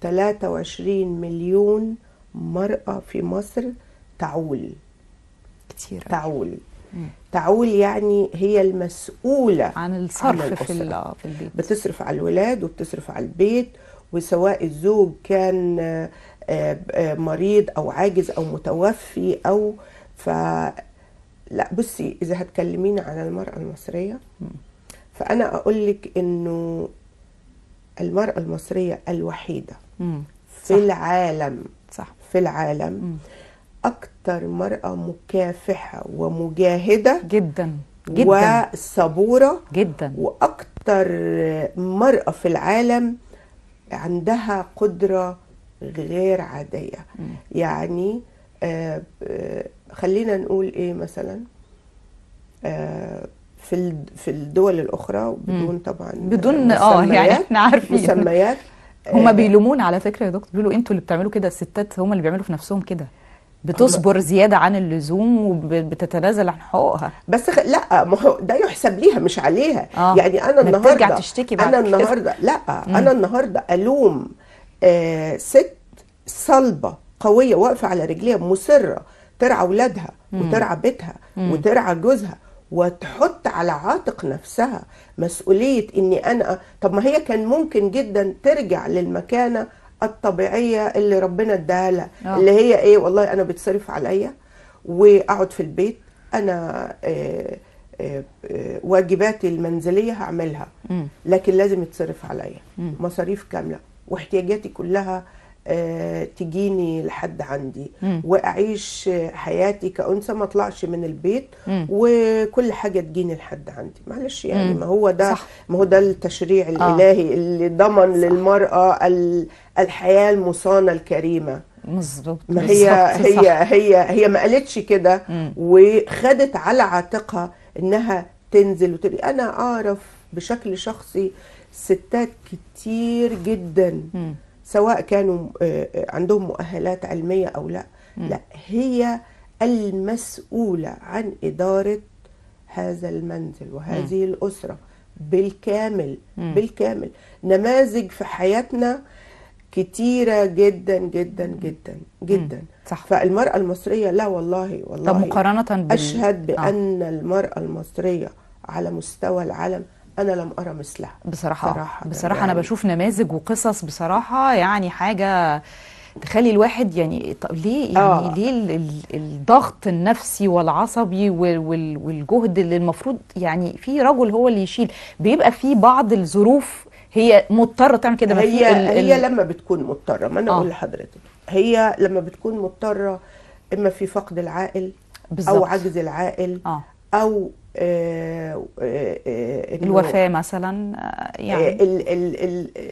23 مليون مرأة في مصر تعول. كتير. تعول. تعول يعني هي المسؤولة عن الصرف في في البيت. بتصرف على الولاد وبتصرف على البيت وسواء الزوج كان آه، آه، مريض أو عاجز أو متوفي أو ف لا بصي إذا هتكلميني عن المرأة المصرية فأنا أقول لك إنه المرأة المصرية الوحيدة مم. في صح. العالم. صح. في العالم. أكتر مرأة مكافحة ومجاهدة جدا جدا. وصبورة. جدا. وأكتر مرأة في العالم عندها قدرة غير عادية. يعني آه، آه، خلينا نقول إيه مثلا؟ آه، في في الدول الأخرى بدون طبعا بدون آه يعني إحنا عارفين. مسميات. هما آه، بيلومون على فكرة يا دكتور بيقولوا أنتوا اللي بتعملوا كده الستات هما اللي بيعملوا في نفسهم كده. بتصبر زيادة عن اللزوم وبتتنازل عن حقوقها. بس خ... لا ما هو ده يحسب ليها مش عليها. آه. يعني أنا النهارده بترجع تشتكي بعد أنا. النهارده لا أنا النهارده ألوم آه ست صلبة قوية واقفة على رجليها مصرة ترعى أولادها وترعى بيتها وترعى جوزها. وتحط على عاتق نفسها مسؤولية إني أنا طب ما هي كان ممكن جدا ترجع للمكانة الطبيعية اللي ربنا اداها لها آه. اللي هي إيه والله أنا بتصرف عليا وأقعد في البيت أنا آه، آه، واجباتي المنزلية هعملها. لكن لازم يتصرف عليا مصاريف كاملة واحتياجاتي كلها تجيني لحد عندي. وأعيش آه، حياتي كأنثى ما أطلعش من البيت. وكل حاجة تجيني لحد عندي معلش يعني. ما هو ده صح. ما هو ده التشريع الإلهي اللي ضمن للمرأة ال- الحياة المصانة الكريمة مظبوط ما هي هي صح. هي هي ما قالتش كده. وخدت على عاتقها إنها تنزل وتبقى أنا أعرف بشكل شخصي ستات كتير جدا مم. سواء كانوا آه، آه، عندهم مؤهلات علمية أو لا. لا هي المسؤولة عن إدارة هذا المنزل وهذه الأسرة بالكامل بالكامل. نماذج في حياتنا كتيرة جدا جدا جدا جدا. صح. فالمرأة المصرية لا والله والله طب مقارنة بال أشهد آه. بأن المرأة المصرية على مستوى العالم أنا لم أرى مثلها بصراحة صراحة بصراحة يعني. أنا بشوف نماذج وقصص بصراحة يعني حاجة تخلي الواحد يعني طب ليه يعني آه. ليه ال- ال- الضغط النفسي والعصبي وال- وال- والجهد اللي المفروض يعني في رجل هو اللي يشيل بيبقى في بعض الظروف هي مضطرة تعمل كده هي ال- هي ال- لما بتكون مضطرة ما أنا آه. أقول لحضرتك هي لما بتكون مضطرة إما في فقد العائل بالظبط. أو عجز العائل أو آه آه آه مثلا آه، يعني. ال ال ال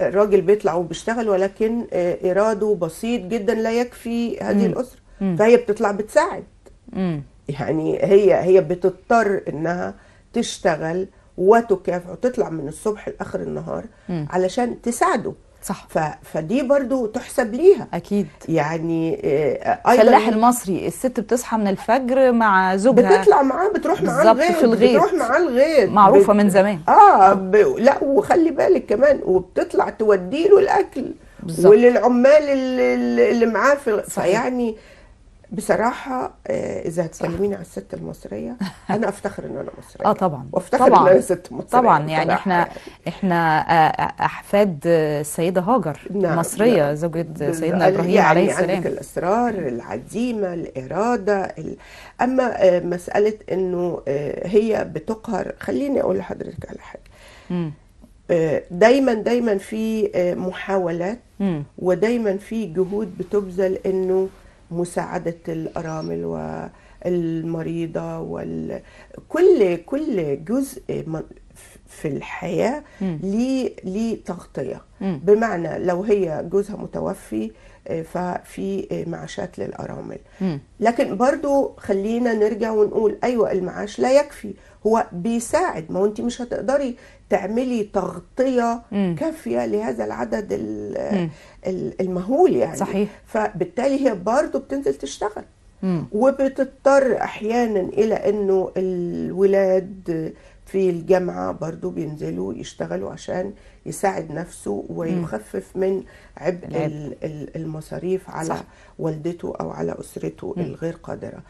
الراجل بيطلع وبيشتغل ولكن آه، إيراده بسيط جدا لا يكفي هذه الأسرة. فهي بتطلع بتساعد. مم. يعني هي هي بتضطر إنها تشتغل وتكافح وتطلع من الصبح لآخر النهار علشان تساعده. صح. ف فدي برضو تحسب ليها. أكيد. يعني آه، أيضا الفلاح المصري الست بتصحى من الفجر مع زوجها. بتطلع معاه بتروح معاه الغيط في الغيط. بتروح معاه الغيط. معروفة بت- من زمان. آه ب... لا وخلي بالك كمان وبتطلع تودي له الأكل. بالظبط. وللعمال اللي, اللي معاه في صحيح. فيعني بصراحة آه، إذا هتكلميني على الست المصرية أنا أفتخر إن أنا مصرية. آه طبعا. وأفتخر طبعا. إن أنا ست مصرية طبعا يعني بصراحة. إحنا إحنا آه، أحفاد السيده هاجر نعم، مصرية نعم. زوجة سيدنا إبراهيم يعني عليه عندك السلام. الإصرار العزيمة الإرادة ال... أما آه، مسألة إنه آه، هي بتقهر خليني أقول لحضرتك على حاجة. آه، دايما دايما في آه، محاولات مم. ودايما في جهود بتبذل إنه مساعدة الأرامل والمريضة وال... كل جزء في الحياة. ليه ليه تغطية. بمعنى لو هي جوزها متوفي آه، ففي آه، معاشات للأرامل. لكن برضو خلينا نرجع ونقول أيوه المعاش لا يكفي هو بيساعد ما هو انت مش هتقدري تعملي تغطية مم. كافية لهذا العدد ال- مم. ال- المهول يعني صحيح. فبالتالي هي برضو بتنزل تشتغل مم. وبتضطر أحيانا إلى إنه الولاد في الجامعة برضو بينزلوا يشتغلوا عشان يساعد نفسه ويخفف من عبء المصاريف على صح. والدته أو على أسرته الغير قادرة